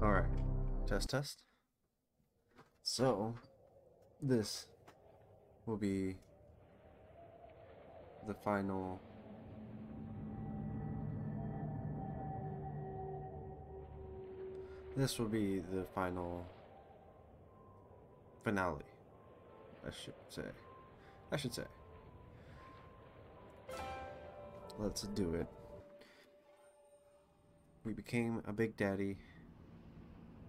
Alright. Test, test. So, this will be the final this will be the final finale I should say I should say let's do it we became a big daddy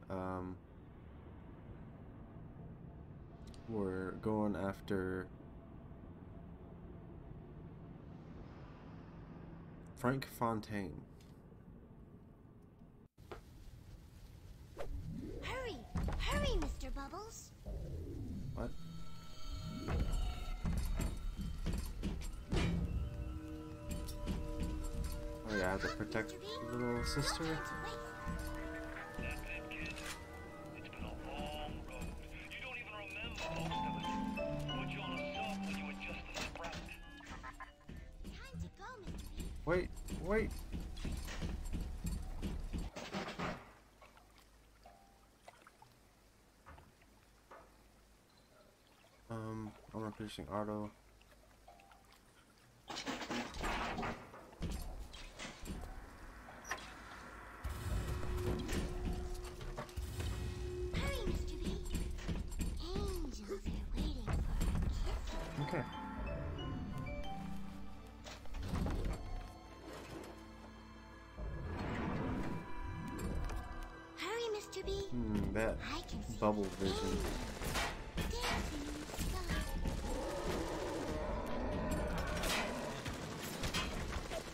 um, we're going after Frank Fontaine. Hurry! Hurry, Mr. Bubbles! What? Oh yeah, I have to protect little sister? Wait, wait. Um, I'm not producing auto. That I can see bubble vision. angels dancing in the sky.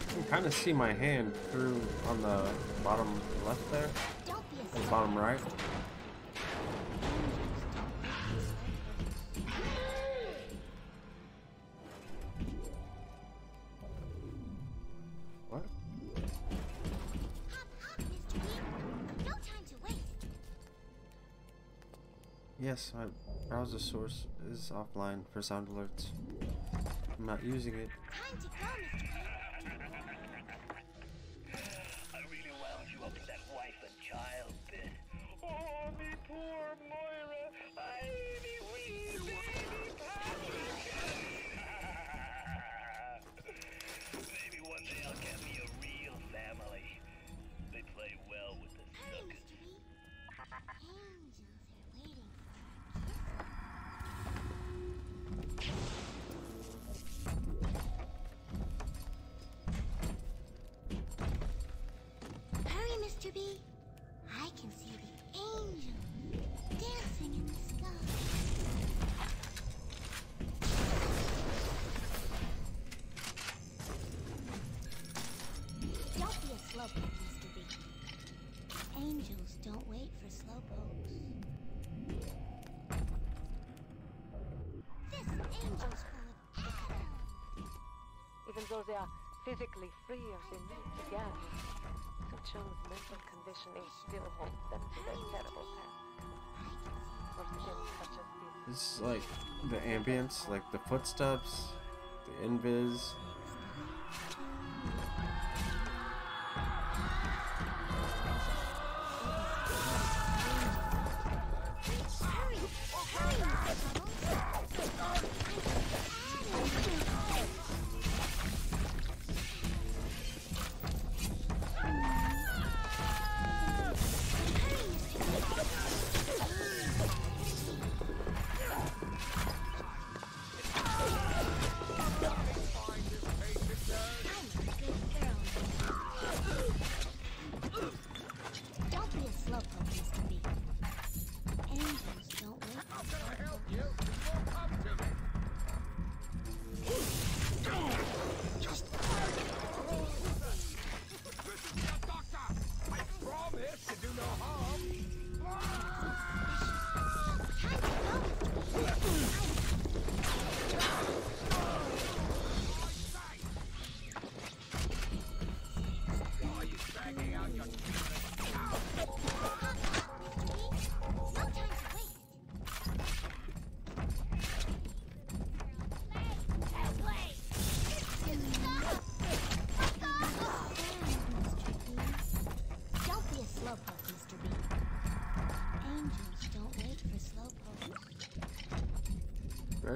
You can kind of see my hand through on the bottom left there, Don't be a or slow bottom right. Browser source is offline for sound alerts. I'm not using it. For slowpokes. This angel's full of Even though they are physically free as they meet together, Suchong's mental conditioning still holds them to their terrible past. For sins such as this, This is like the ambience, like the footsteps, the invis.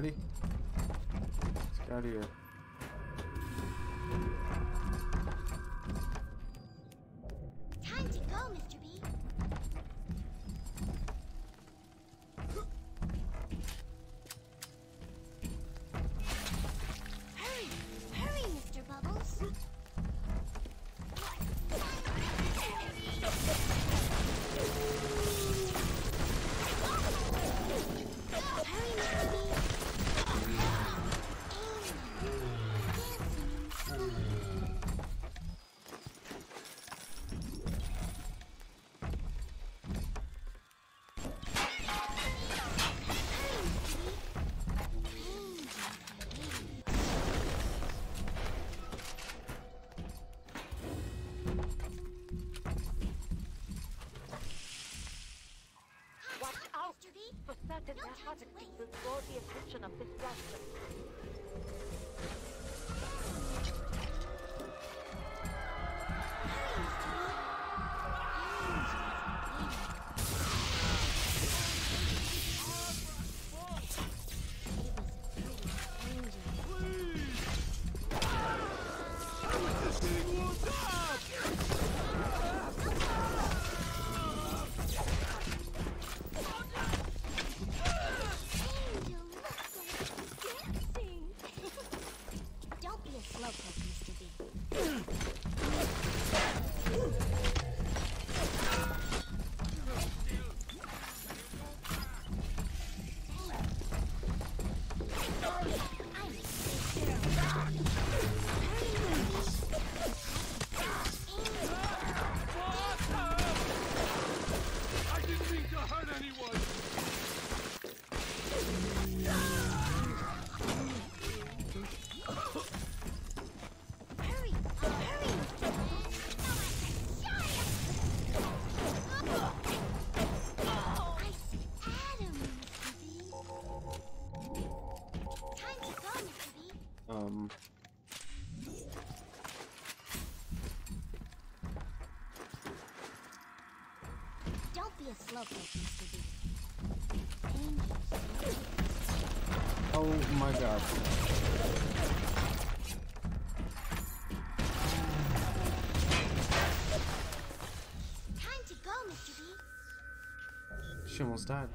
Ready? Let's get out of here. Time to heartbeat draw the attention of this blaster. Be a slowpoke, Mr. B. Dangerous. Oh my god. Time to go, Mr. B. She almost died.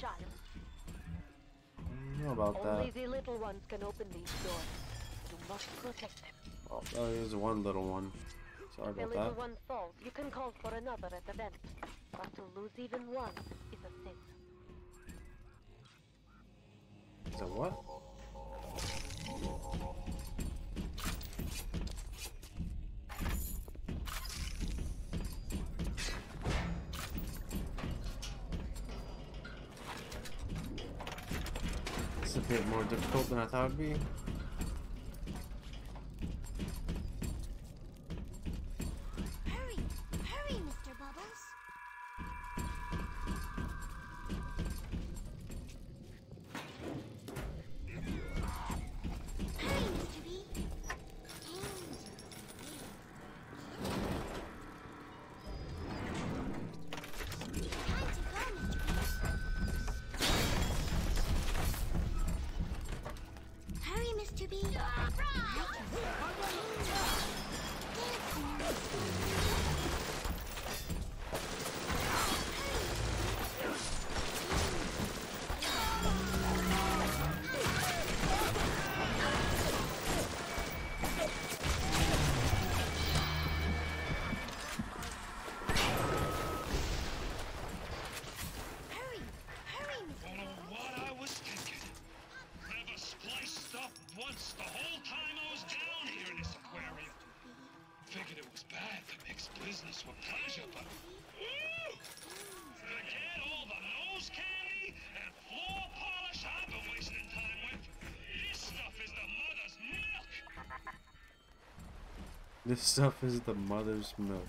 Child. I know about Only that. the little ones can open these doors. You must protect them. Oh, oh there's one little one. Sorry If a little one falls, you can call for another at the vent. But to lose even one is a sin. Is that what? Bit more difficult than I thought it'd be. This stuff is the mother's milk.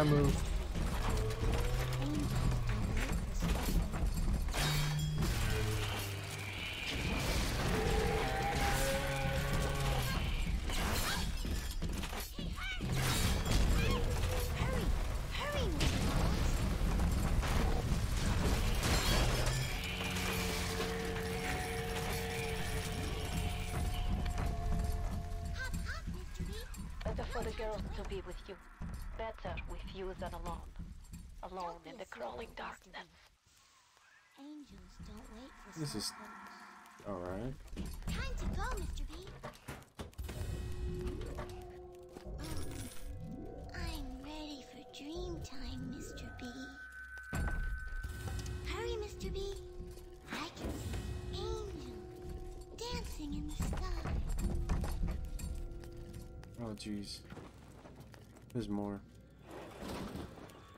I move. You alone. Alone in the crawling darkness. Angels don't wait for This is alright. Time to go, Mr. B. Um, I'm ready for dream time, Mr. B. Hurry, Mr. B. I can see angels dancing in the sky. Oh, jeez. There's more.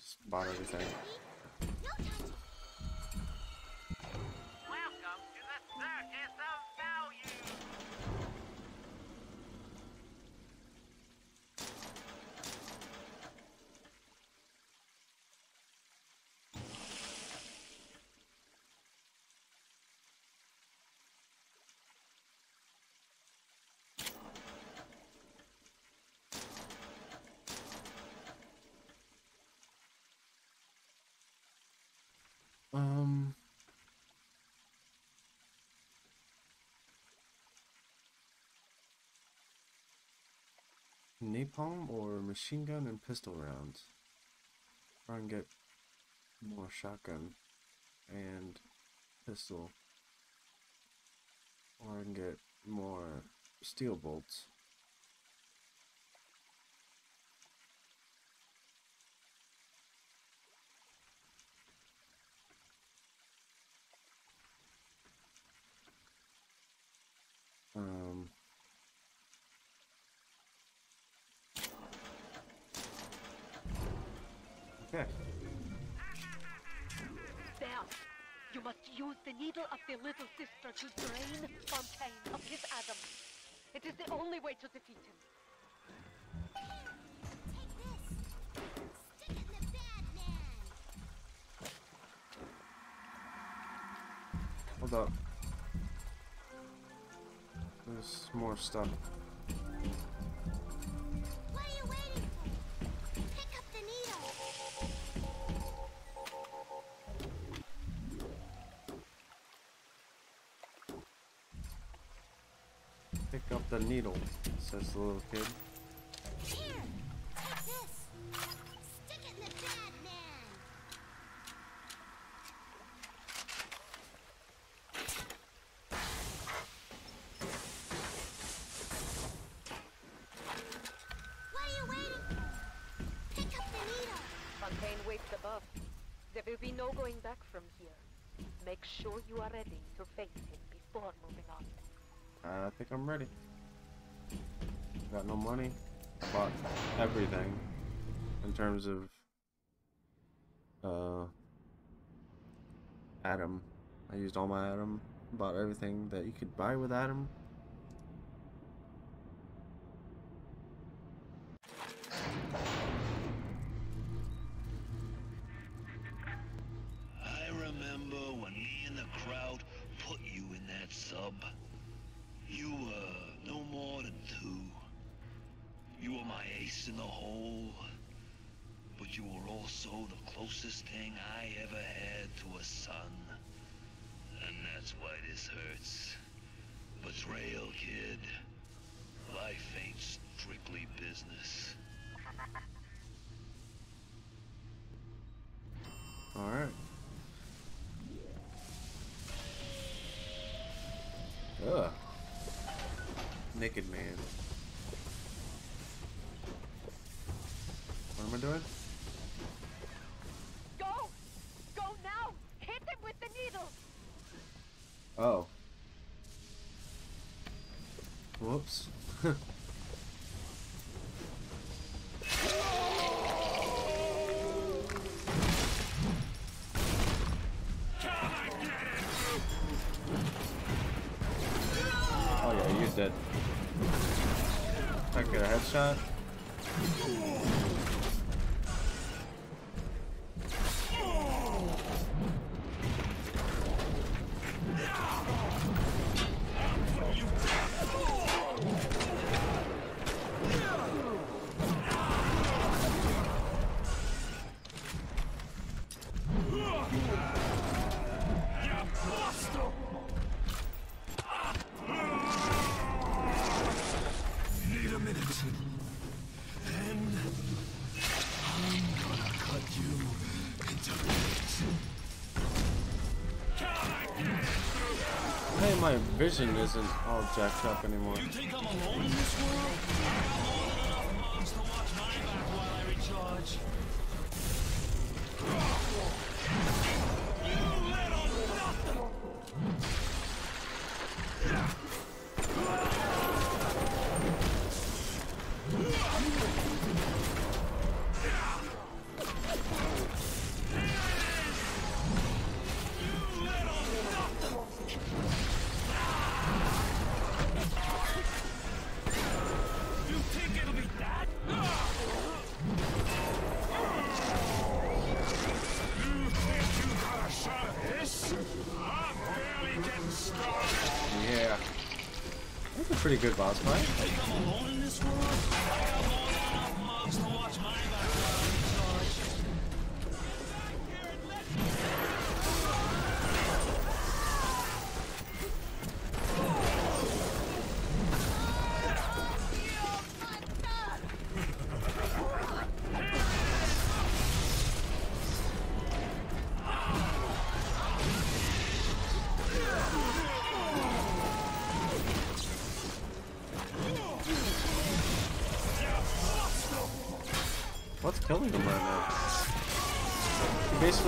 just bought everything. Napalm or machine gun and pistol rounds. I can get more shotgun and pistol. Or I can get more steel bolts. There. You must use the needle of the little sister to drain Fontaine of his Adam. It is the only way to defeat him. Hold up. There's more stuff. Needle, says the little kid. Here, take this. Stick it in the bad man. What are you waiting for? Pick up the needle. Fontaine waits above. There will be no going back from here. Make sure you are ready to face him before moving on. I think I'm ready. Got no money. Bought everything in terms of uh Adam. I used all my Adam. Bought everything that you could buy with Adam. Naked man. What am I doing? Go! Go now! Hit him with the needle! Oh. Whoops. get vision isn't all jacked up anymore. Good boss fight.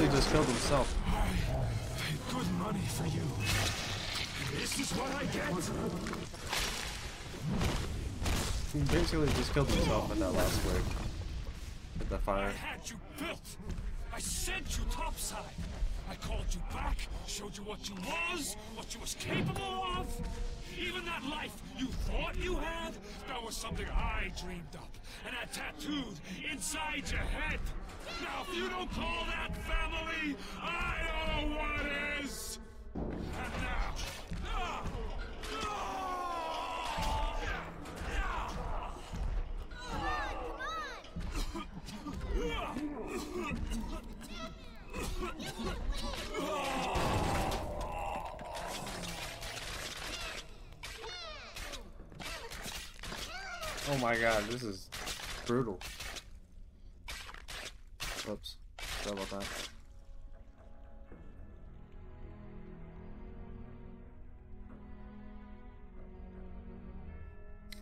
Basically just killed himself. I, Good money for you. This is what I get. He basically just killed himself with that last wave. With the I fire. had you built. I sent you topside. I called you back, showed you what you was, what you was capable of. Even that life you thought you had, that was something I dreamed up and had tattooed inside your head. Now, if you don't call that family, I don't know what is. And now. Oh my god, this is brutal. Sorry about that.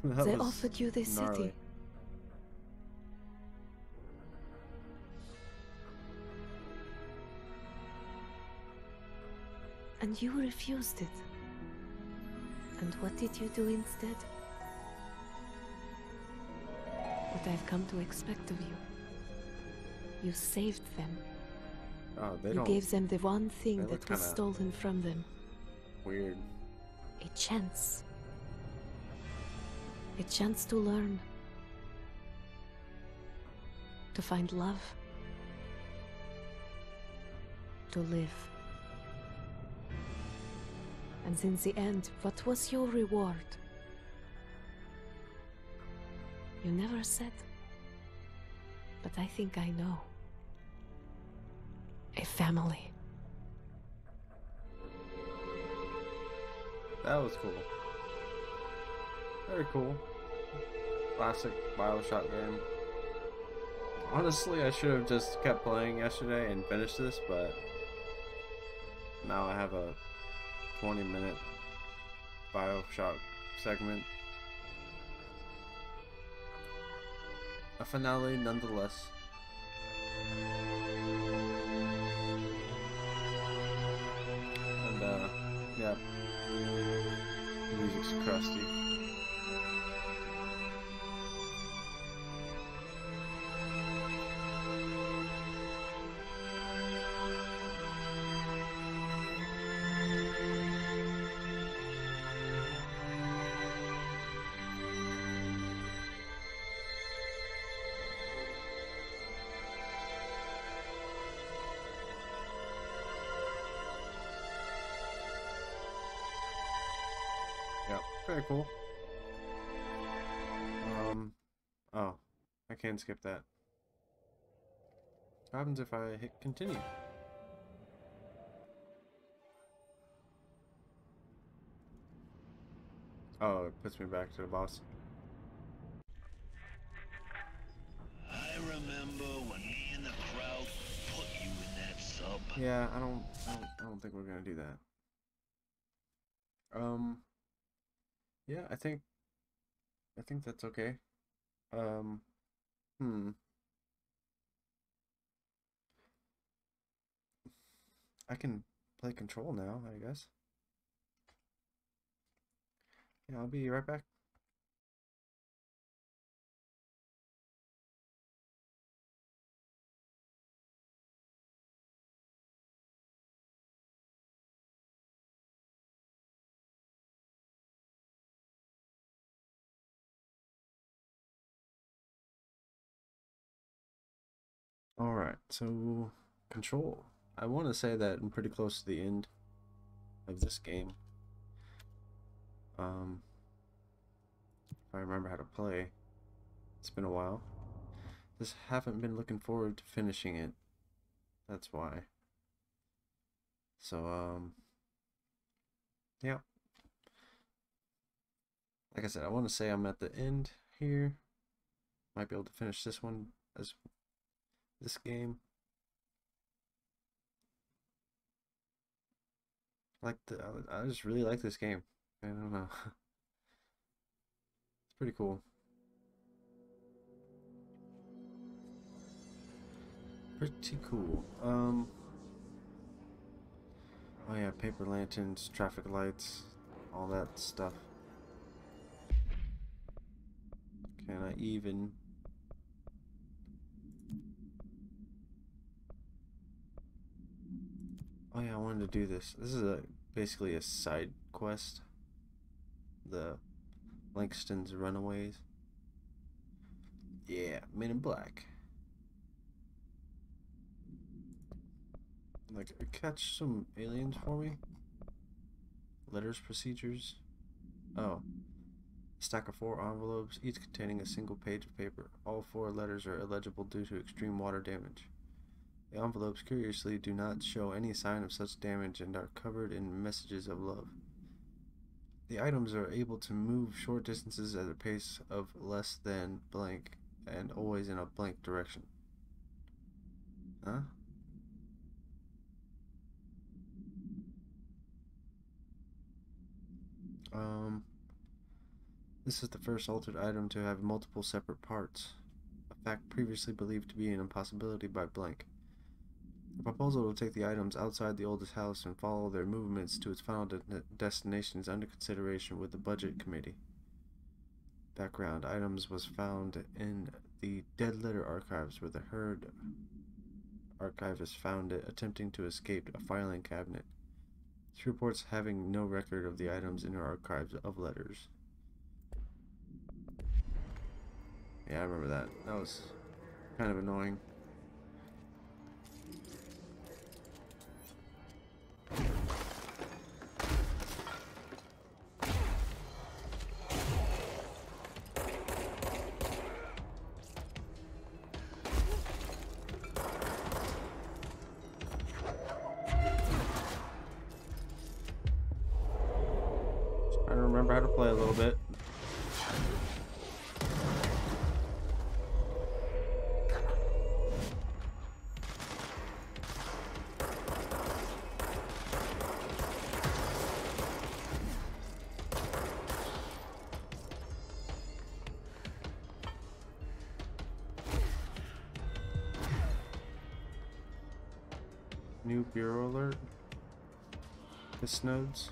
That they offered you this gnarly. city. And you refused it. And what did you do instead? What I've come to expect of you. You saved them. Oh, they you don't. gave them the one thing that was stolen from them Weird. a chance. A chance to learn. To find love. To live. And in the end, what was your reward? You never said. But I think I know. A family. That was cool. Very cool. Classic Bioshock game. Honestly, I should have just kept playing yesterday and finished this, but now I have a 20 minute Bioshock segment. A finale nonetheless. Yeah. The music's crusty. Um, oh, I can skip that. What happens if I hit continue? Oh, it puts me back to the boss. I remember when me and the crowd put you in that sub. Yeah, I don't, I don't, I don't think we're gonna do that. Um, yeah, I think, I think that's okay. Um, hmm. I can play control now, I guess. Yeah, I'll be right back. Alright, so control. I want to say that I'm pretty close to the end of this game. Um, if I remember how to play. It's been a while. Just haven't been looking forward to finishing it. That's why. So, um, yeah. Like I said, I want to say I'm at the end here. Might be able to finish this one as this game. Like the, I just really like this game. I don't know. it's pretty cool. pretty cool. Um. Oh yeah, paper lanterns, traffic lights, all that stuff. Can I even? Oh yeah, I wanted to do this. This is a basically a side quest. The Langston's Runaways. Yeah, Men in Black. Like, catch some aliens for me? Letters procedures? Oh. Stack of four envelopes, each containing a single page of paper. All four letters are illegible due to extreme water damage. The envelopes, curiously, do not show any sign of such damage and are covered in messages of love. The items are able to move short distances at a pace of less than blank and always in a blank direction. Huh? Um, this is the first altered item to have multiple separate parts, a fact previously believed to be an impossibility by blank. The proposal to take the items outside the oldest house and follow their movements to its final de- destination is under consideration with the Budget Committee. Background items was found in the Dead Letter archives where the Herd archivist found it attempting to escape a filing cabinet. She reports having no record of the items in her archives of letters. Yeah, I remember that. That was kind of annoying. Piss nodes.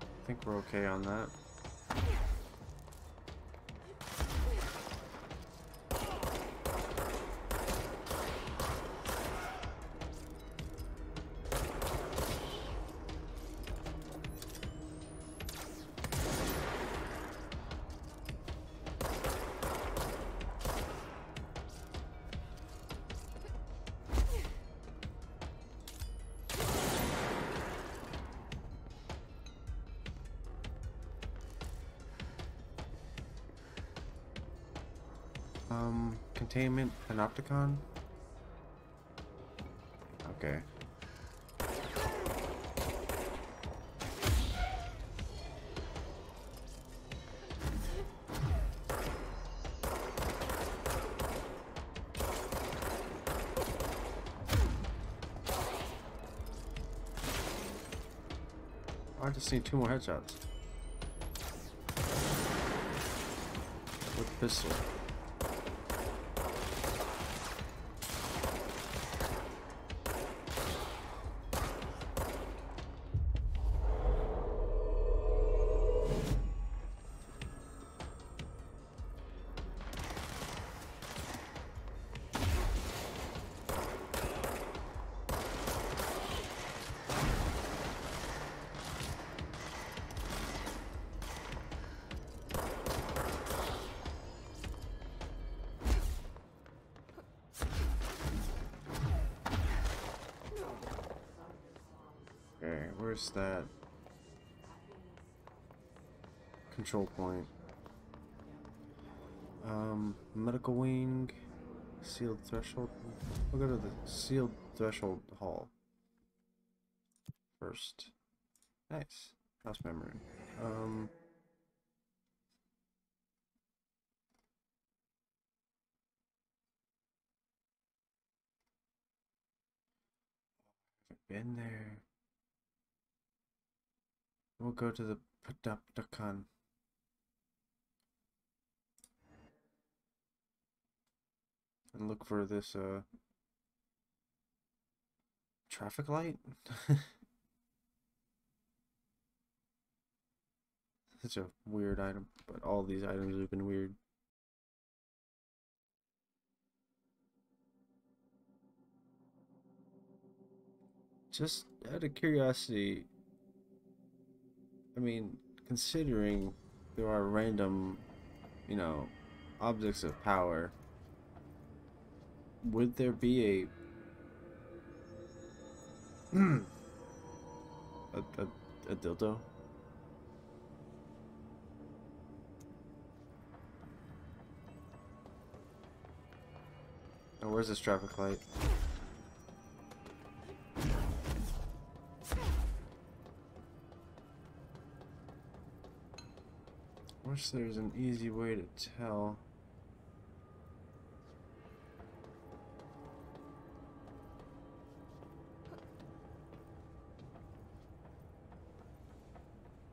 I think we're okay on that. Containment panopticon? Okay. I just need two more headshots. With pistol. Where's that control point? Um, medical wing, sealed threshold. We'll go to the sealed threshold hall first. Nice house memory. Um. Been there. We'll go to the Panopticon. and look for this uh traffic light. Such a weird item, but all these items have been weird. Just out of curiosity, I mean, considering there are random, you know, objects of power, would there be a a, a, a dildo? Oh, where's this traffic light? Wish there's an easy way to tell.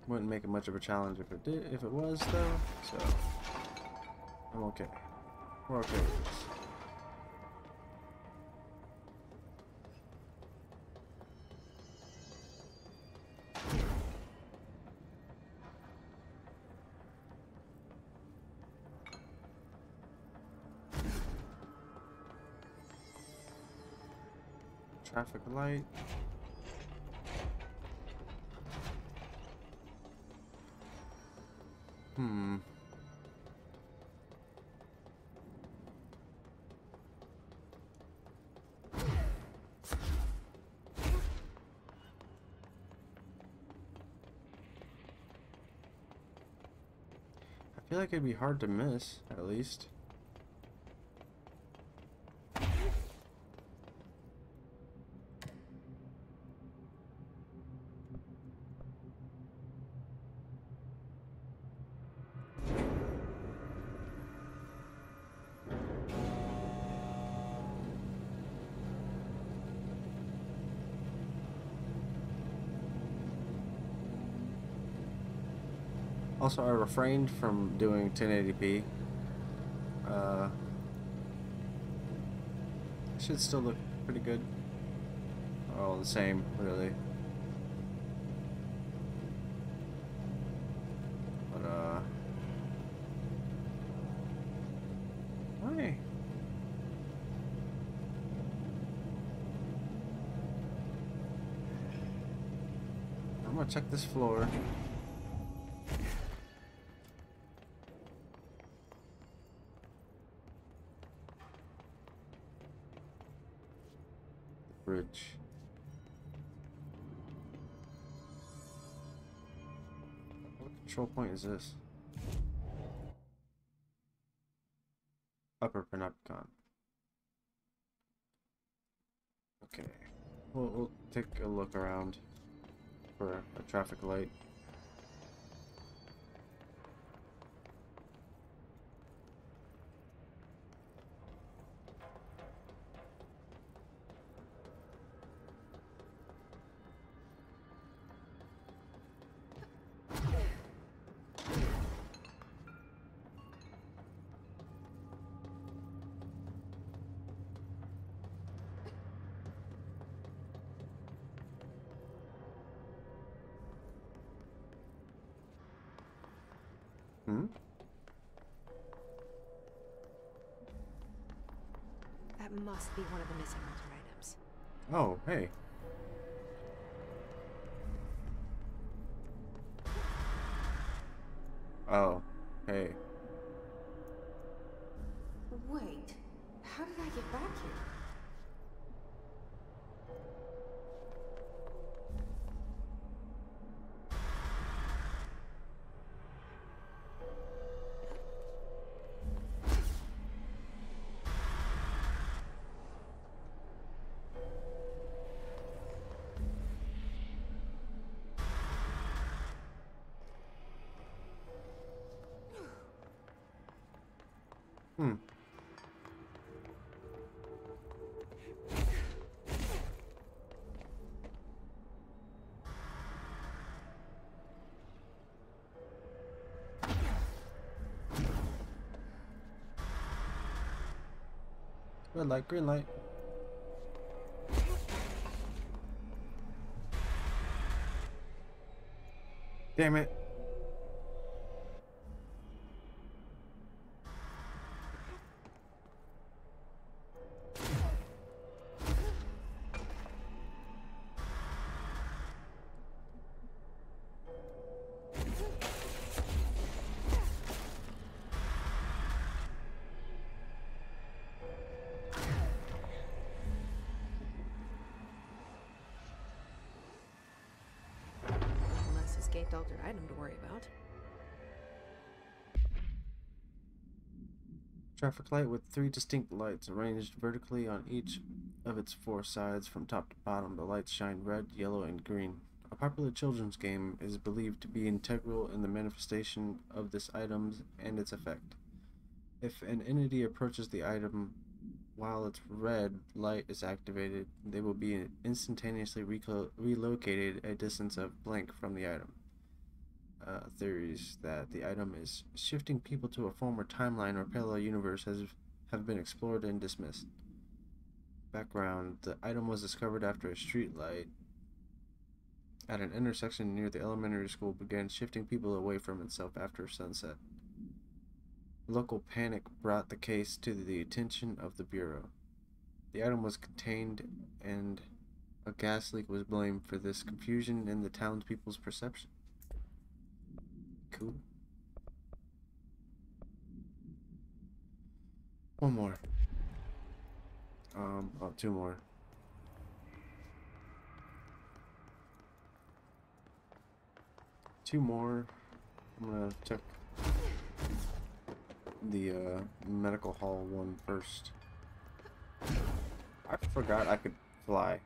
Wouldn't make it much of a challenge if it did if it was though, so I'm okay. We're okay Traffic light. Hmm. I feel like it'd be hard to miss, at least. Also, I refrained from doing 1080p. Uh, should still look pretty good. All the same, really. But, uh... Hey. I'm gonna check this floor. Control point is this? Upper Panopticon. Okay. We'll, we'll take a look around for a traffic light. Be one of the missing altar items. Oh, hey. Hmm. Red light, green light. Damn it. Traffic light with three distinct lights arranged vertically on each of its four sides from top to bottom. The lights shine red, yellow, and green. A popular children's game is believed to be integral in the manifestation of this item and its effect. If an entity approaches the item while its red light is activated, they will be instantaneously relocated a distance of blank from the item. Uh, theories that the item is shifting people to a former timeline or parallel universe has have been explored and dismissed. Background: The item was discovered after a streetlight at an intersection near the elementary school began shifting people away from itself after sunset. Local panic brought the case to the attention of the Bureau. The item was contained, and a gas leak was blamed for this confusion in the townspeople's perception. Cool. One more. Um, oh, two more. Two more. I'm gonna check the uh, medical hall one first. I forgot I could fly.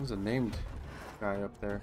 What was a named guy up there?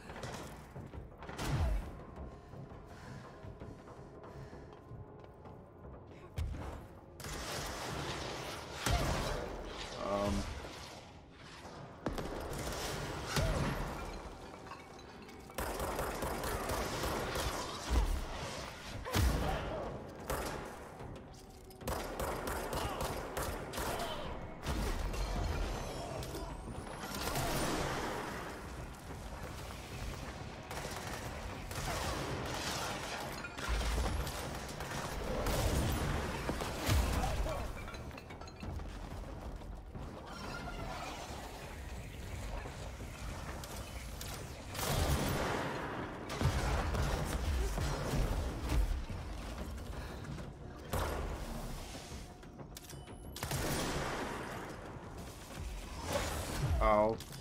Oh.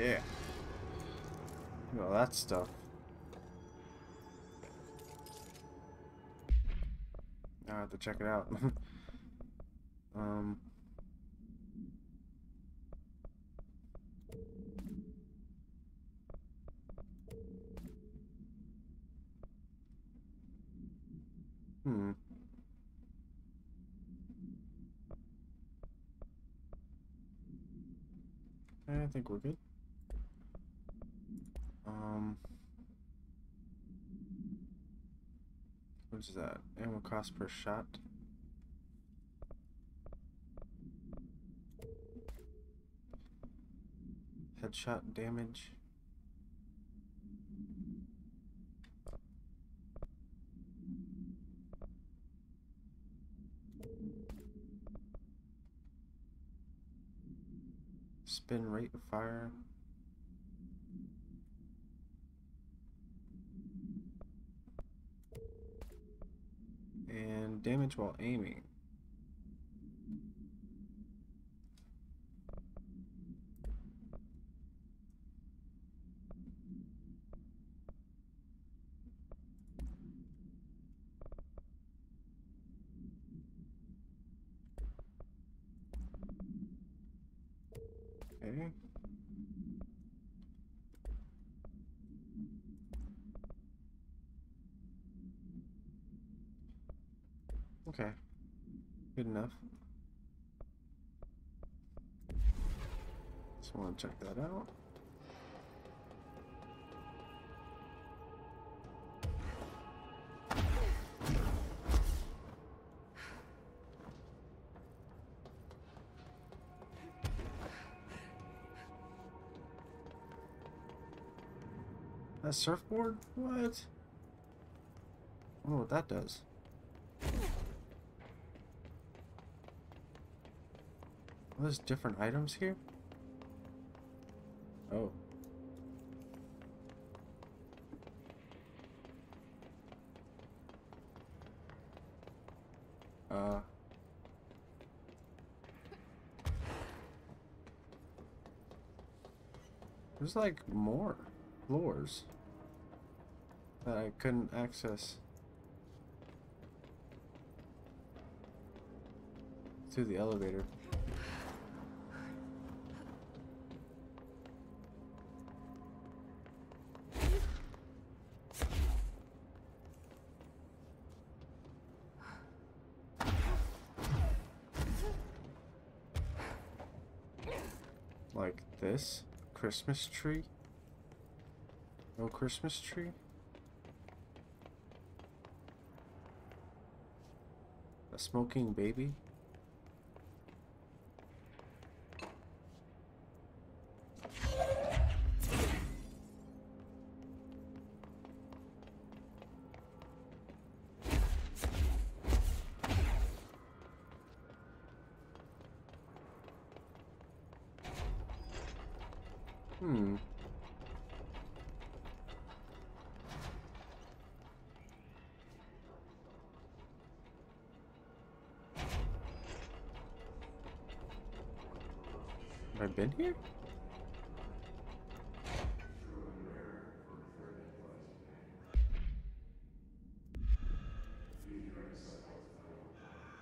Yeah. Look at all that stuff. I have to check it out. um. Hmm. I think we're good. Um, what is that? Ammo cost per shot. Headshot damage. Spin rate of fire. Damage while aiming. Okay. Okay. Good enough. Just want to check that out. That surfboard? What? I wonder what that does. Oh, there's different items here? Oh. Uh. There's like more floors that I couldn't access through the elevator. Like this Christmas tree? No Christmas tree? A smoking baby? Hmm. Have I been here?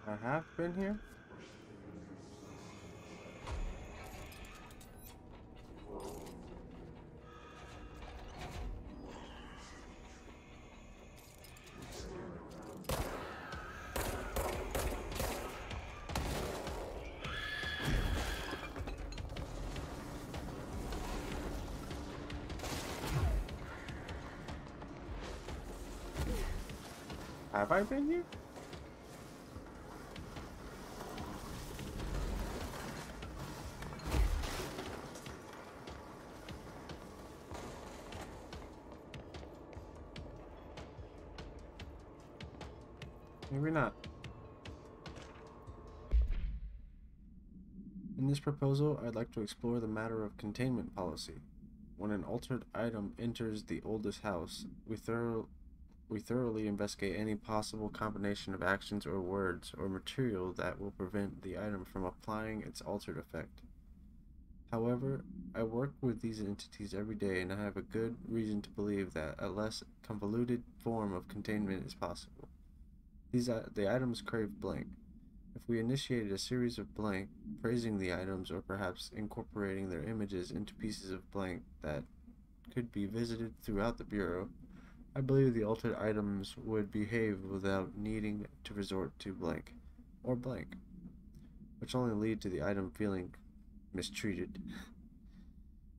I have been here? Have I been here? Proposal, I'd like to explore the matter of containment policy. When an altered item enters the oldest house, we thorough we thoroughly investigate any possible combination of actions or words or material that will prevent the item from applying its altered effect. However, I work with these entities every day and I have a good reason to believe that a less convoluted form of containment is possible. These uh, the items crave blank. If we initiated a series of blank, praising the items or perhaps incorporating their images into pieces of blank that could be visited throughout the Bureau, I believe the altered items would behave without needing to resort to blank or blank, which only lead to the item feeling mistreated.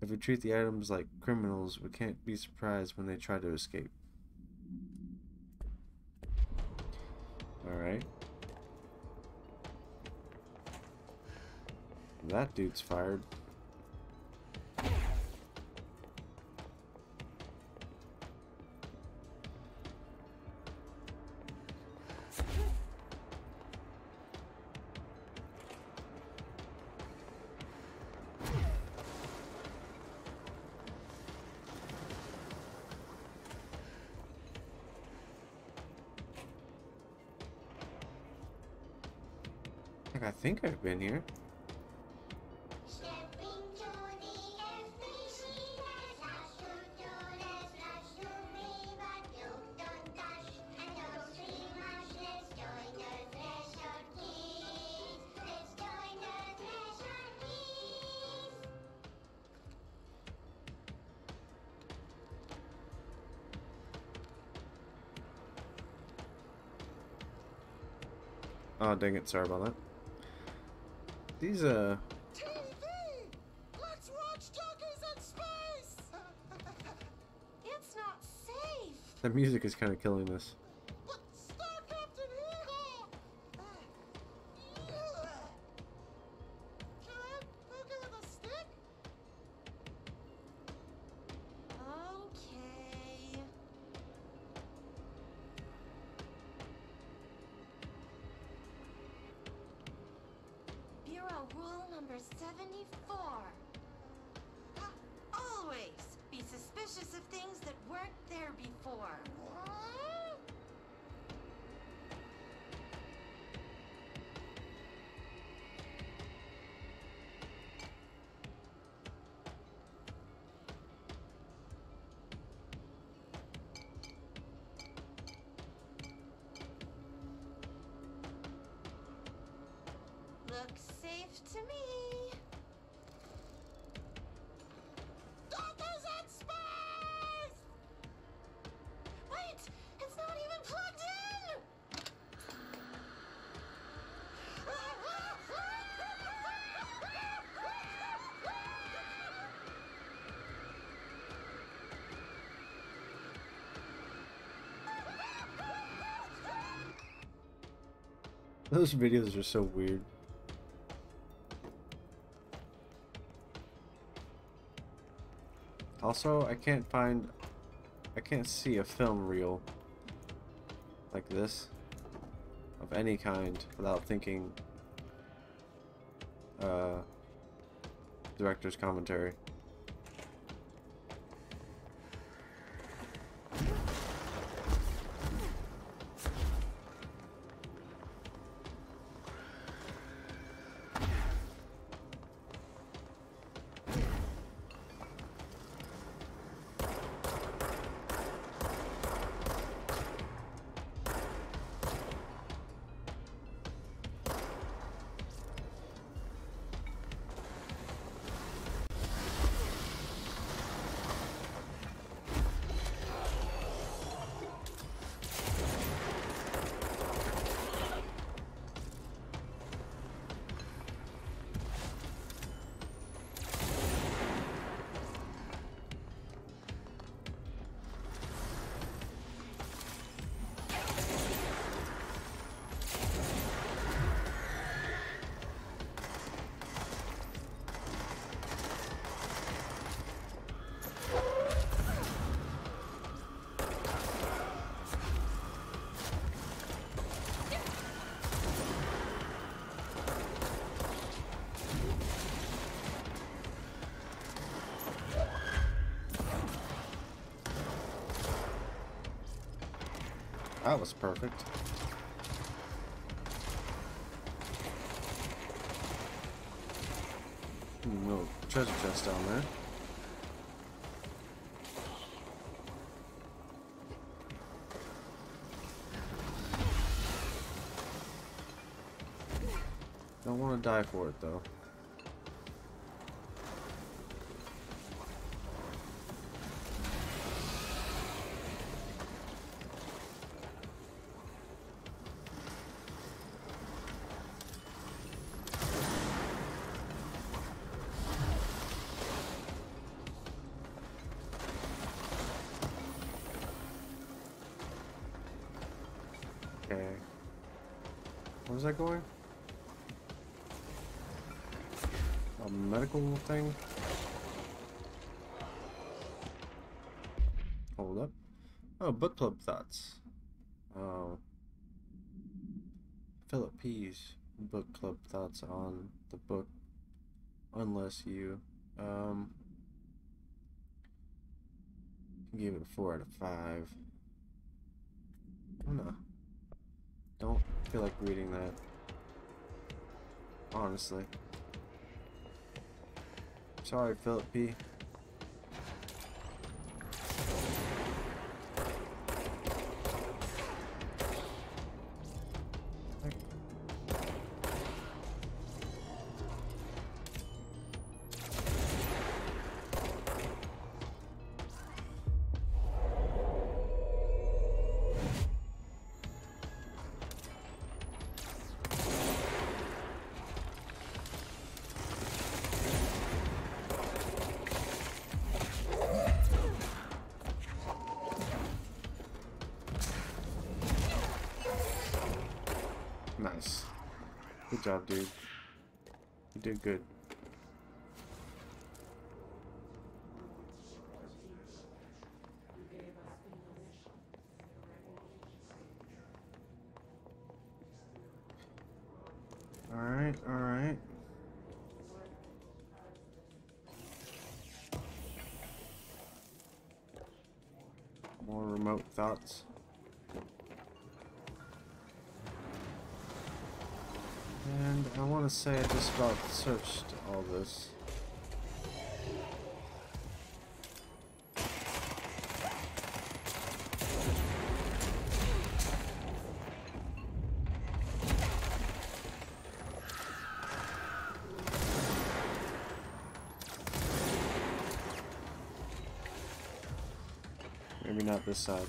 If we treat the items like criminals, we can't be surprised when they try to escape. Alright. That dude's fired. I think I've been here. Dang it. Sorry about that. These, uh, TV! Let's watch Junkies in Space! it's not safe! the music is kind of killing this. Those videos are so weird. Also, I can't find... I can't see a film reel like this of any kind without thinking uh, director's commentary. Was perfect. Hmm, no, treasure chest down there. Don't want to die for it though. That going? A medical thing? Hold up. Oh, book club thoughts. Oh. Philip P's book club thoughts on the book Unless You. Um give it a four out of five. I'm don't feel like reading that. Honestly. Sorry, Philip P. Good job, dude. You did good. Alright, alright. More remote thoughts. To say I just about searched all this. Maybe not this side.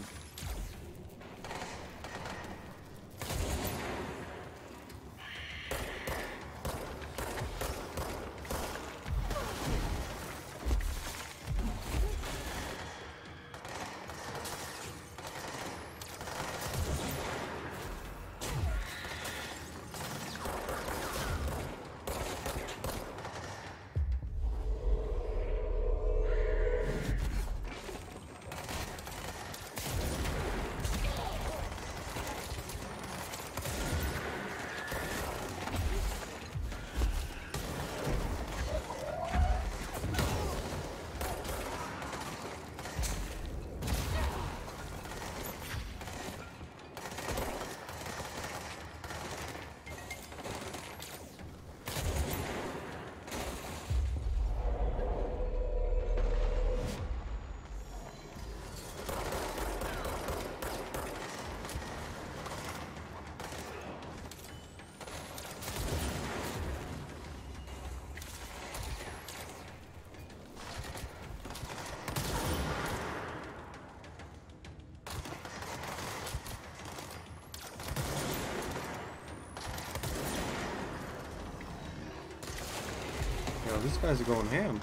These guys are going ham.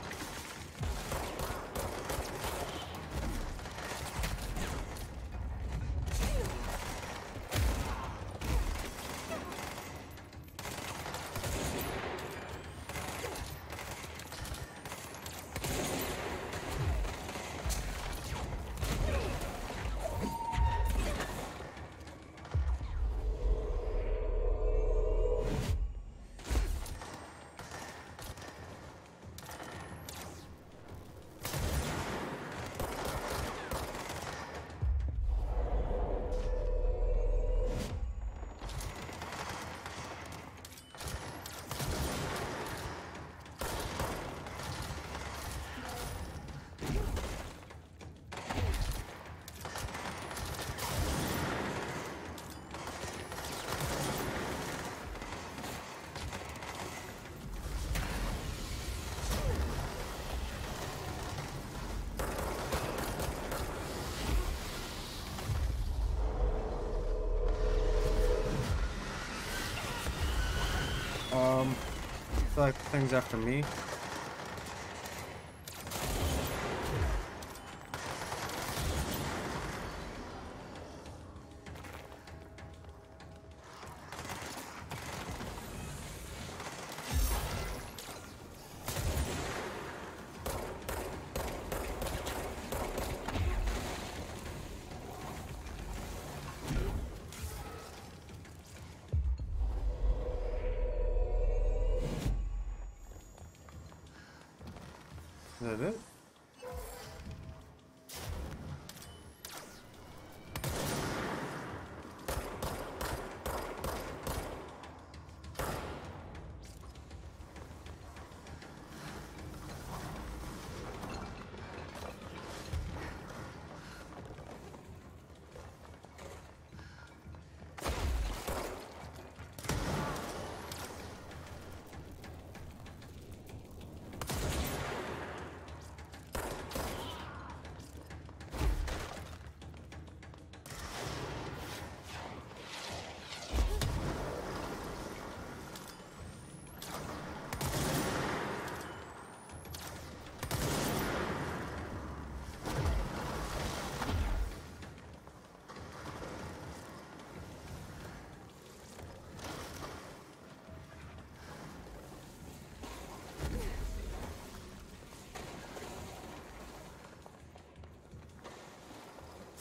Thing's after me.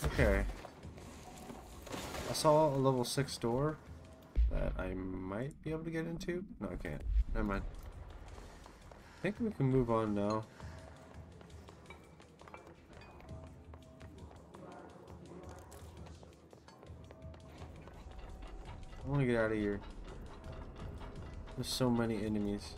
Okay. I saw a level 6 door that I might be able to get into. No, I can't. Never mind. I think we can move on now. I want to get out of here. There's so many enemies.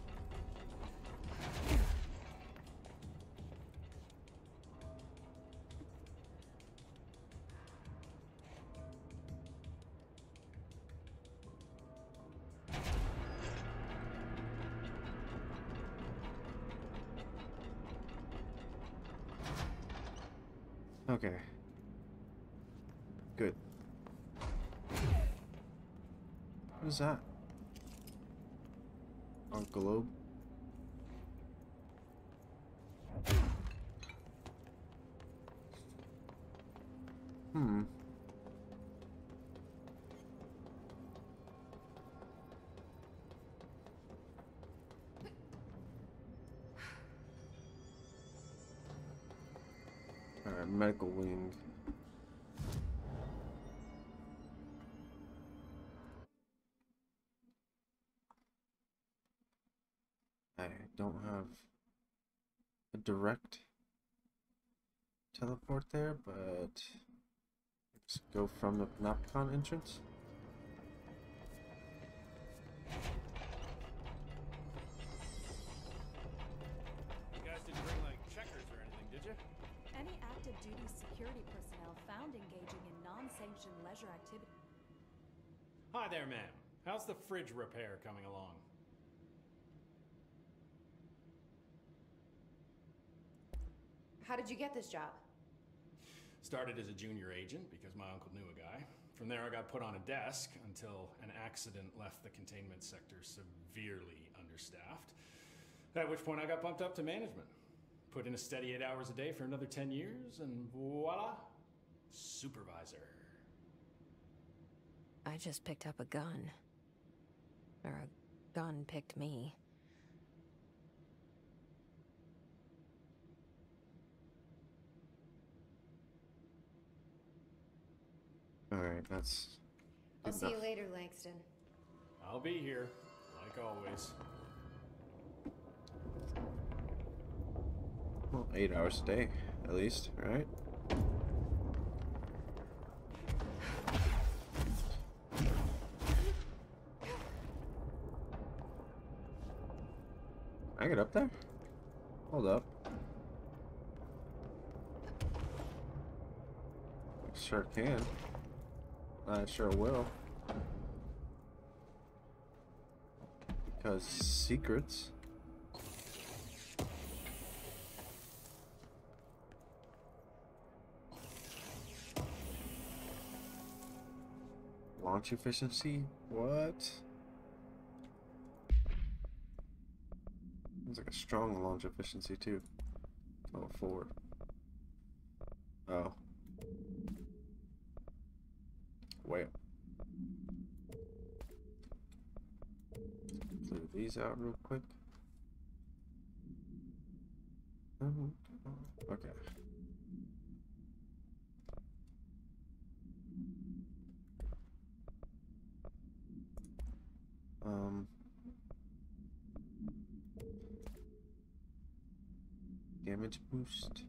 Teleport there, but let's go from the Panopticon entrance. You guys didn't bring like checkers or anything, did you? Any active duty security personnel found engaging in non sanctioned leisure activity. Hi there, ma'am. How's the fridge repair coming along? How did you get this job? Started as a junior agent because my uncle knew a guy. From there, I got put on a desk until an accident left the containment sector severely understaffed. At which point, I got bumped up to management. Put in a steady eight hours a day for another 10 years, and voila, supervisor. I just picked up a gun. Or a gun picked me. Alright, that's. I'll good see you later, Langston. I'll be here, like always. Well, eight hours a day, at least, right? Can I get up there? Hold up. Sure can. I sure will. Because secrets. Launch efficiency? What? It's like a strong launch efficiency too. Oh, forward. Oh. Wait. Clear these out real quick. Okay. Um. Damage boost.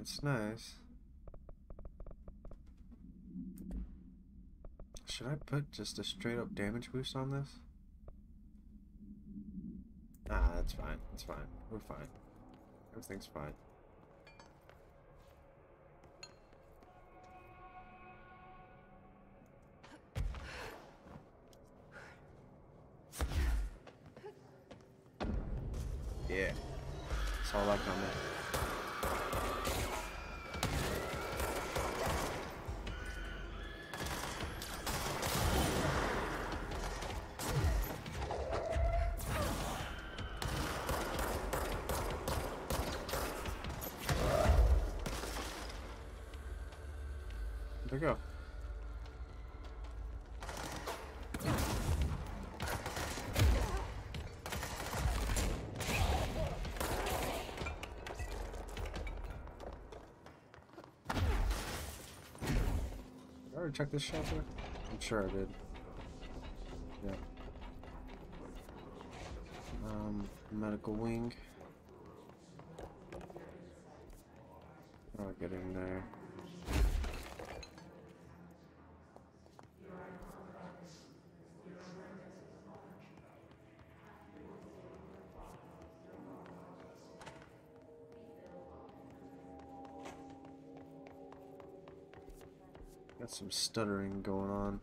It's nice. Should I put just a straight up damage boost on this? Nah, that's fine. It's fine. We're fine. Everything's fine. Check this shelter? I'm sure I did. Yeah. Um, medical wing. I'll get in there. Some stuttering going on.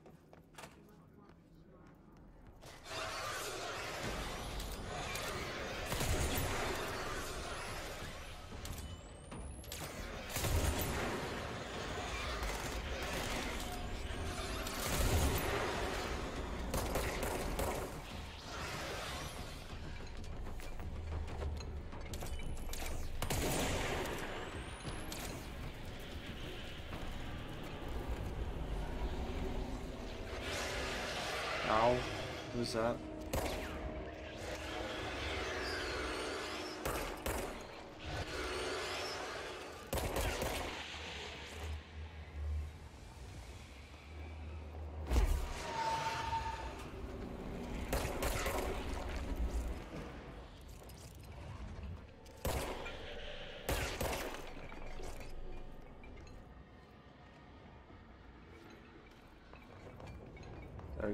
Who's that?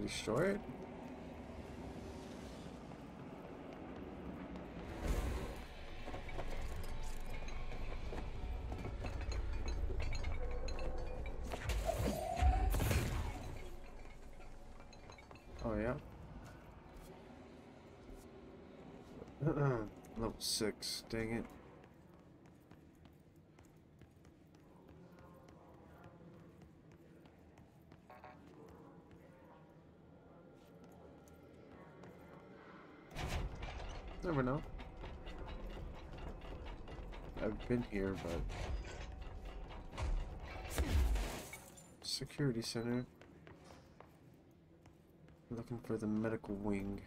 Destroy it? Oh yeah. Level six. Dang it. Never know. I've been here, but security center. Looking for the medical wing.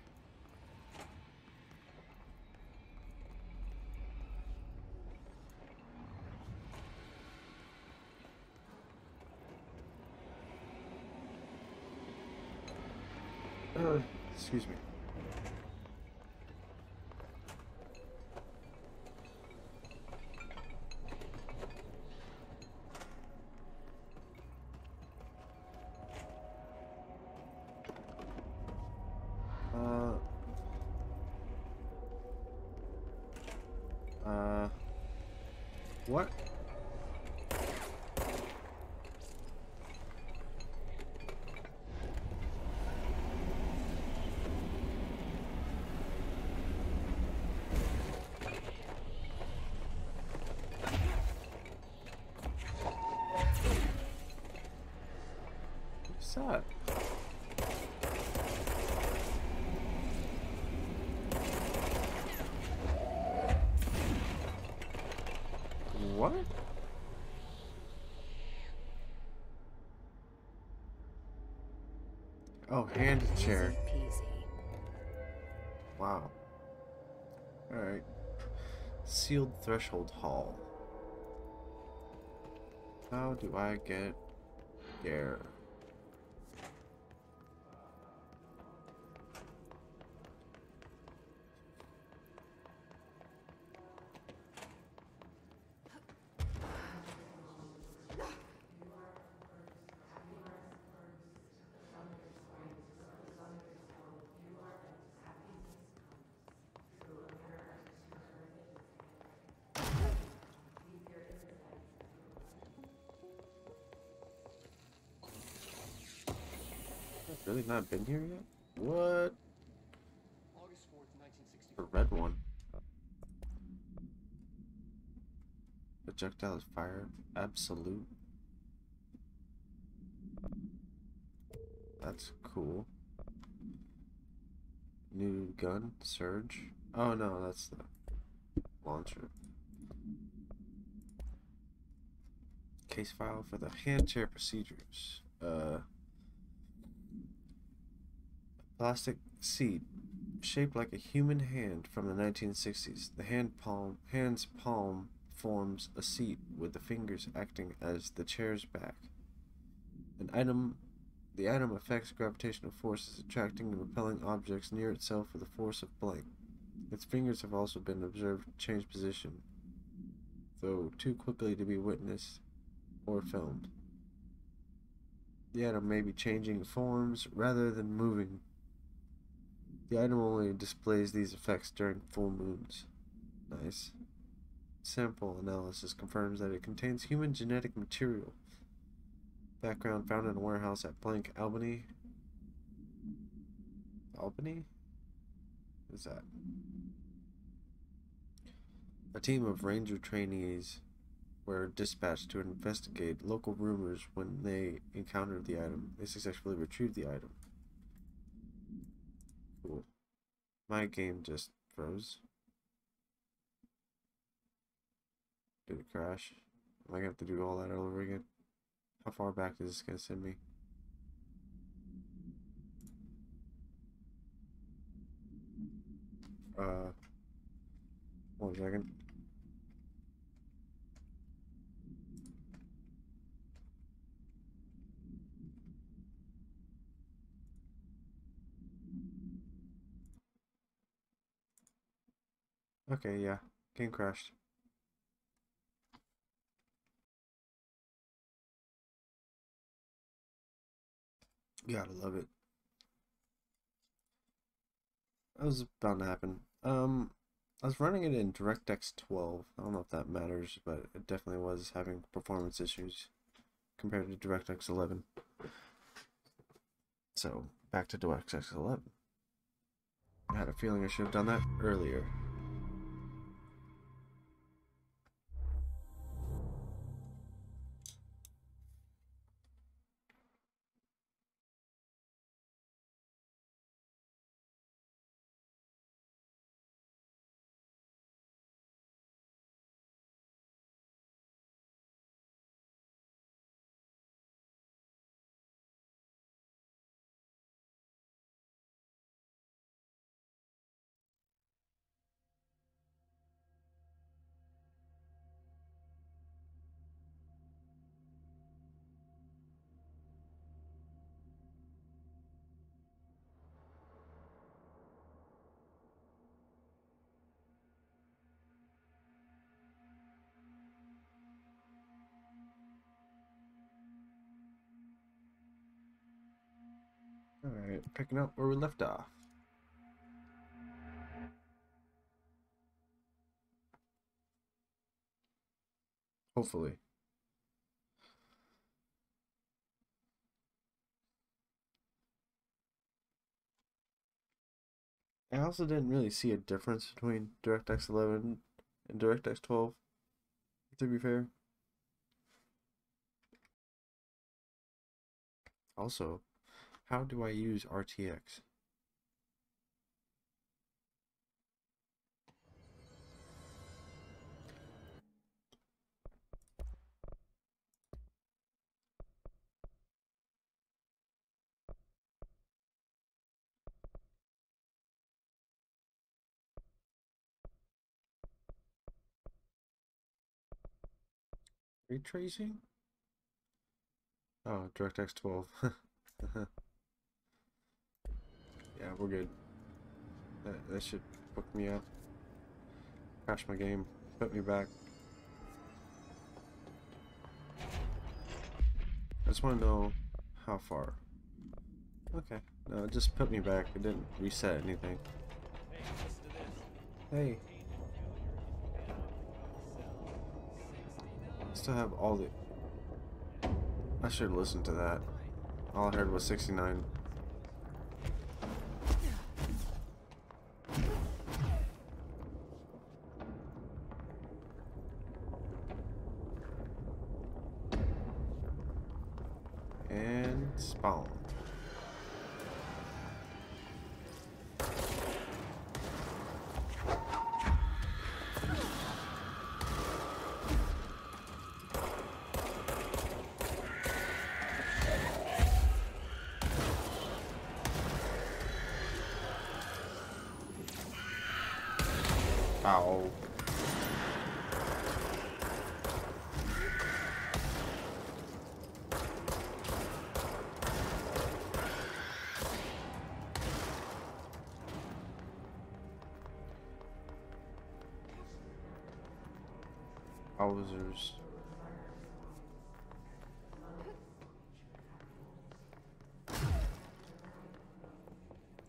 Uh, excuse me. Uh. Uh. What? What's that? Oh, hand chair. Wow. Alright. Sealed threshold hall. How do I get there? I've not been here yet? What? August 4th, 1964. The red one. Projectile is fire. Absolute. That's cool. New gun. Surge. Oh no, that's the launcher. Case file for the hand chair procedures. Uh plastic seat shaped like a human hand from the 1960s. The hand palm, hand's palm forms a seat with the fingers acting as the chair's back. An item, the item affects gravitational forces, attracting and repelling objects near itself with a force of blank. Its fingers have also been observed to change position, though too quickly to be witnessed or filmed. The atom may be changing forms rather than moving the item only displays these effects during full moons. Nice. Sample analysis confirms that it contains human genetic material. Background found in a warehouse at Blank, Albany. Albany? What is that? A team of ranger trainees were dispatched to investigate local rumors when they encountered the item. They successfully retrieved the item. Cool. My game just froze. Did it crash? Am I gonna have to do all that all over again? How far back is this gonna send me? Uh, one second. Okay, yeah. Game crashed. Gotta love it. That was bound to happen. Um, I was running it in DirectX 12. I don't know if that matters, but it definitely was having performance issues compared to DirectX 11. So, back to DirectX 11. I had a feeling I should have done that earlier. Alright, picking up where we left off. Hopefully. I also didn't really see a difference between DirectX 11 and DirectX 12, to be fair. Also, how do I use RTX? Ray tracing? Oh, DirectX 12. yeah, we're good. That, that should hook me up. Crash my game. Put me back. I just want to know how far. Okay. No, it just put me back. It didn't reset anything. Hey. I still have all the. I should listen to that. All I heard was 69.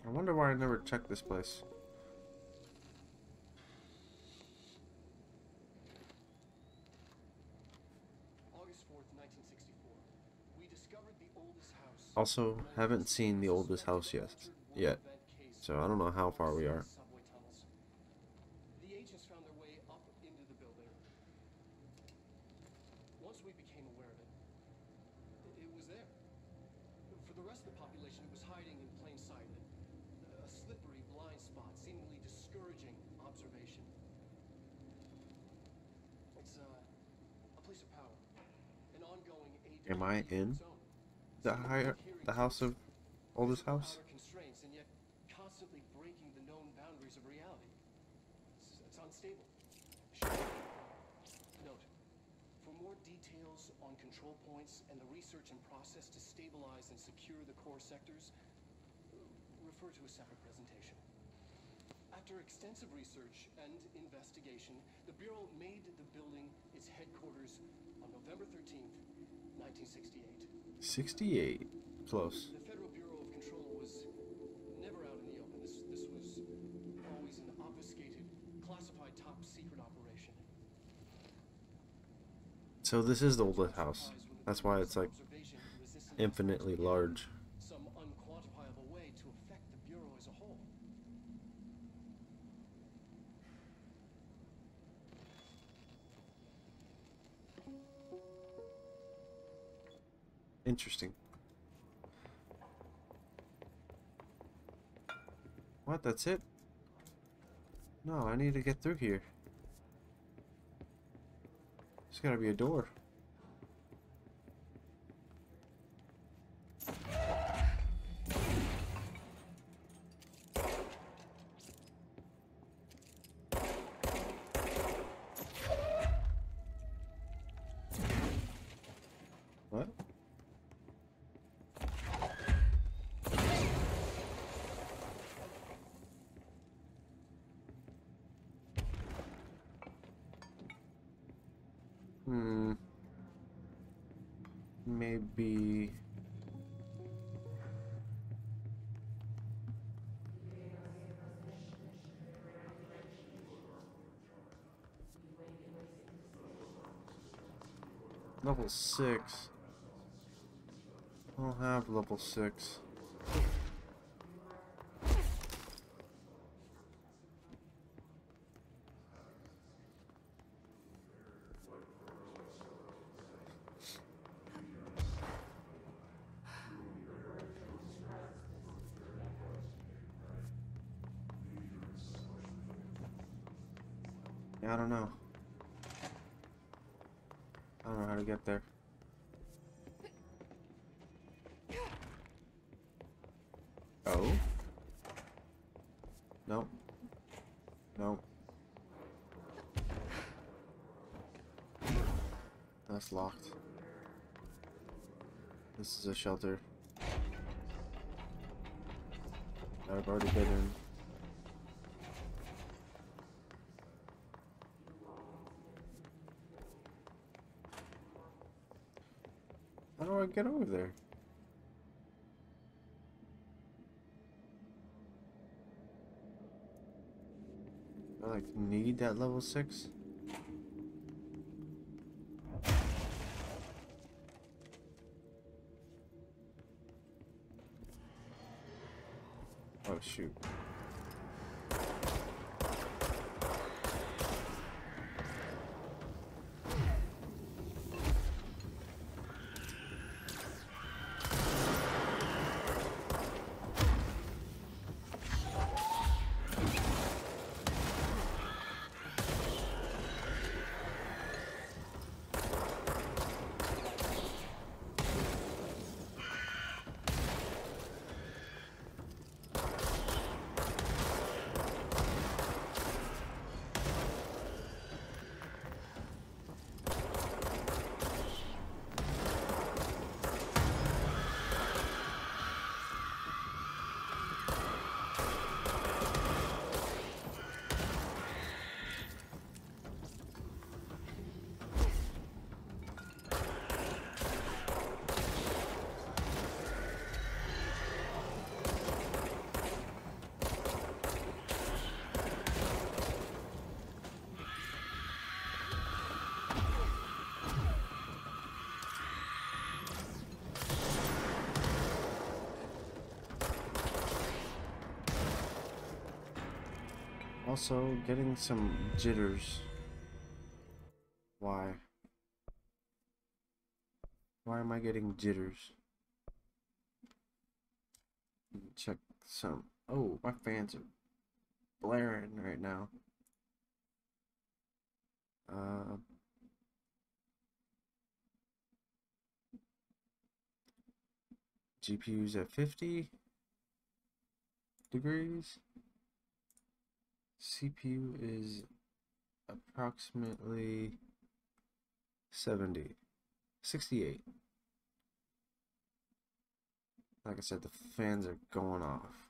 I wonder why I never checked this place. August 4th, 1964. We discovered the oldest house. Also, haven't seen the oldest house yet. Yet. So I don't know how far we are. Subway tunnels. The agents found their way up into the building. Once we became aware of it, it- it was there. For the rest of the population, it was hiding in plain sight. A slippery blind spot, seemingly discouraging observation. It's uh, a place of power. An ongoing Am I in the higher the house of oldest house? Constraints and yet constantly breaking the known boundaries of reality. It's, it's unstable. Note, for more details on control points and the research and process to stabilize and secure the core sectors, refer to a separate presentation. After extensive research and investigation, the Bureau made the building its headquarters on November 13th, 1968. 68. Close. The Federal Bureau of Control was never out in the open. This this was always an obfuscated, classified top secret operation. So this is the oldest house. That's why it's like infinitely large. Interesting. What? That's it? No, I need to get through here. There's gotta be a door. Level 6. I don't have level 6. It's locked. This is a shelter. That I've already been in. How do I get over there? I like need that level 6? Also, getting some jitters. Why? Why am I getting jitters? Check some. Oh, my fans are blaring right now. Uh, GPU's at 50 degrees. CPU is approximately 70, 68. Like I said, the fans are going off.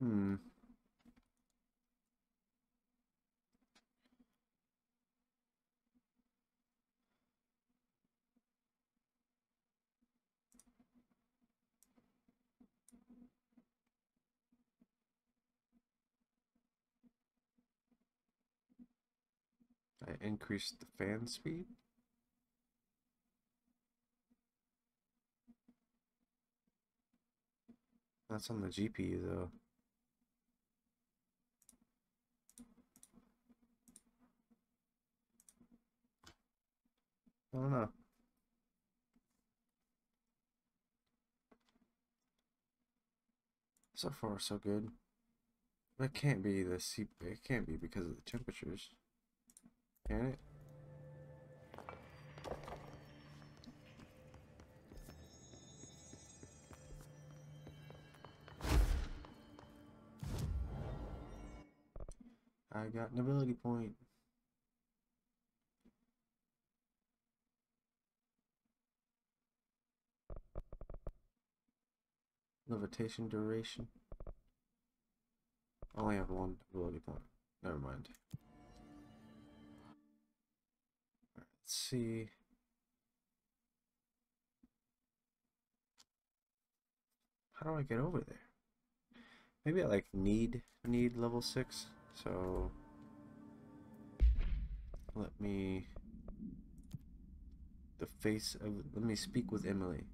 Hmm. I increased the fan speed. That's on the GPU though. I don't know. So far, so good. That can't be the C. It can't be because of the temperatures. Can it? I got an ability point. Levitation duration. I only have one ability point. Never mind. See. How do I get over there? Maybe I like need need level six. So let me the face of let me speak with Emily.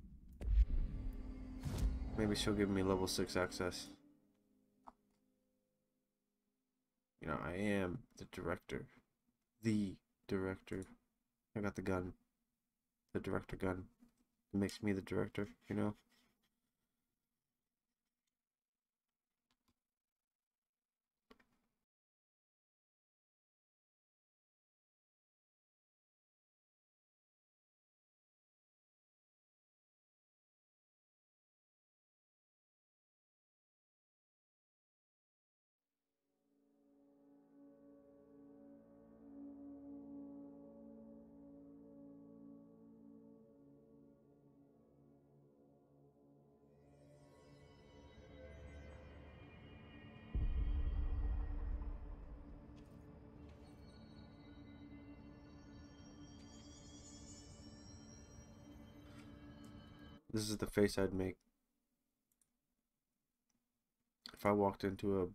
Maybe she'll give me level 6 access. You know, I am the director. The director. I got the gun. The director gun. It makes me the director, you know? This is the face I'd make if I walked into a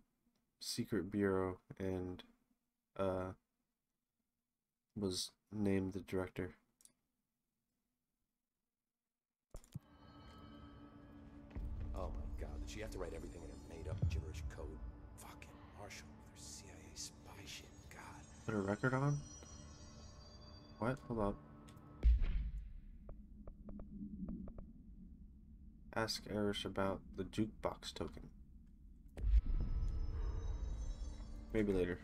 secret bureau and uh was named the director. Oh my god, did she have to write everything in her made up gibberish code? Fucking Marshall with her CIA spy shit. God. Put a record on? What? Hold up. Ask Erish about the jukebox token. Maybe later.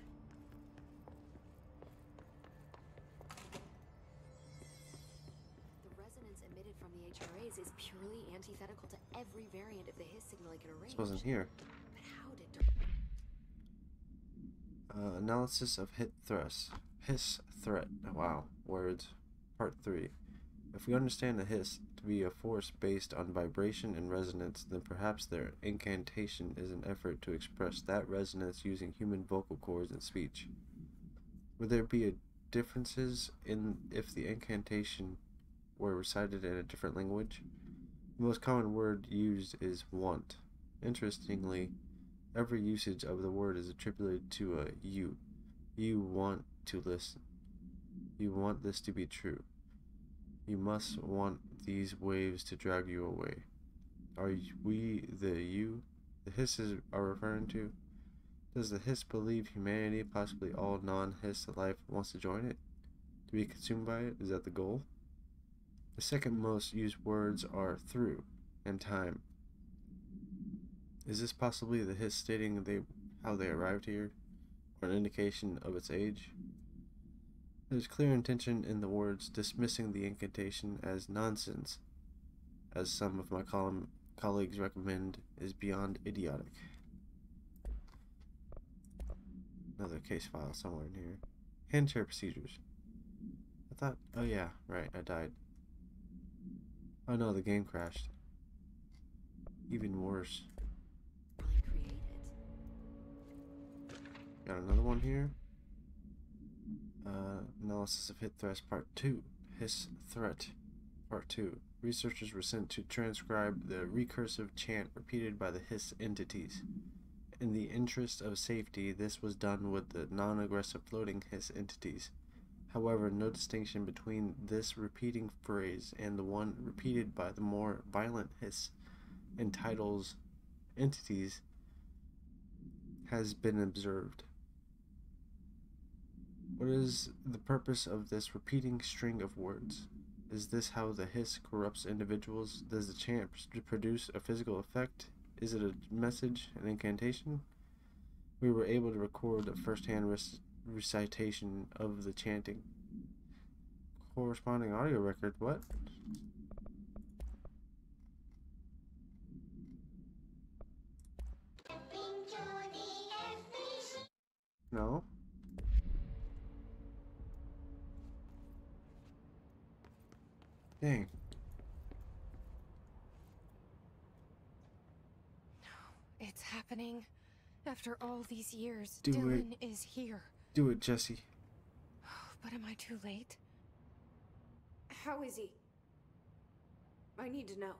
The resonance emitted from the HRAs is purely antithetical to every variant of the Hiss signal it can arrange. This wasn't here. But how did Uh, analysis of hit threats. Hiss threat. Wow. Words. Part 3. If we understand the hiss to be a force based on vibration and resonance, then perhaps their incantation is an effort to express that resonance using human vocal cords and speech. Would there be a differences in if the incantation were recited in a different language? The most common word used is want. Interestingly, every usage of the word is attributed to a you. You want to listen. You want this to be true. You must want these waves to drag you away. Are we the you the hisses are referring to? Does the hiss believe humanity, possibly all non hiss life, wants to join it? To be consumed by it? Is that the goal? The second most used words are through and time. Is this possibly the hiss stating they how they arrived here, or an indication of its age? There's clear intention in the words dismissing the incantation as nonsense, as some of my column colleagues recommend, is beyond idiotic. Another case file somewhere in here. Hand chair procedures. I thought, oh yeah, right, I died. Oh no, the game crashed. Even worse. Got another one here. Uh, analysis of hit threats part 2. hiss threat part 2. Researchers were sent to transcribe the recursive chant repeated by the hiss entities. In the interest of safety, this was done with the non aggressive floating hiss entities. However, no distinction between this repeating phrase and the one repeated by the more violent hiss entitles entities has been observed. What is the purpose of this repeating string of words? Is this how the hiss corrupts individuals? Does the chant pr- produce a physical effect? Is it a message, an incantation? We were able to record a first hand rec- recitation of the chanting. Corresponding audio record, what? No. Dang. It's happening. After all these years, Do Dylan is here. Do it, Jesse. Oh, but am I too late? How is he? I need to know.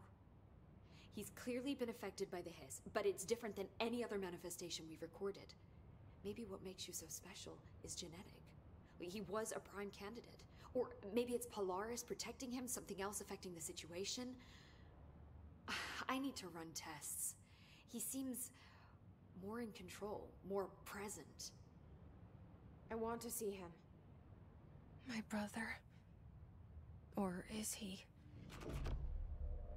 He's clearly been affected by the hiss, but it's different than any other manifestation we've recorded. Maybe what makes you so special is genetic. He was a prime candidate. Or maybe it's Polaris protecting him, something else affecting the situation. I need to run tests. He seems more in control, more present. I want to see him. My brother. Or is he?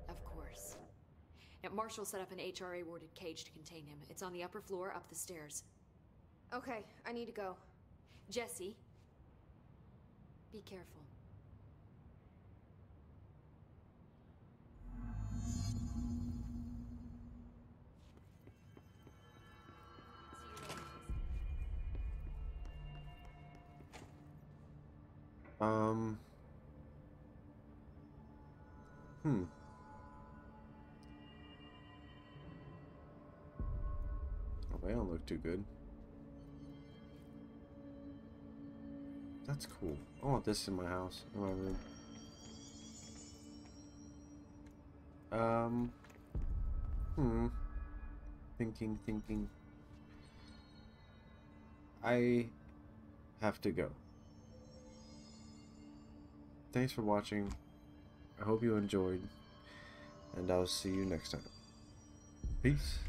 Of course. Now, Marshall set up an HRA warded cage to contain him. It's on the upper floor, up the stairs. Okay, I need to go. Jesse, be careful. Um. Hmm. Oh, they don't look too good. That's cool. I want this in my house, in my room. Um. Hmm. Thinking, thinking. I have to go. Thanks for watching. I hope you enjoyed. And I'll see you next time. Peace.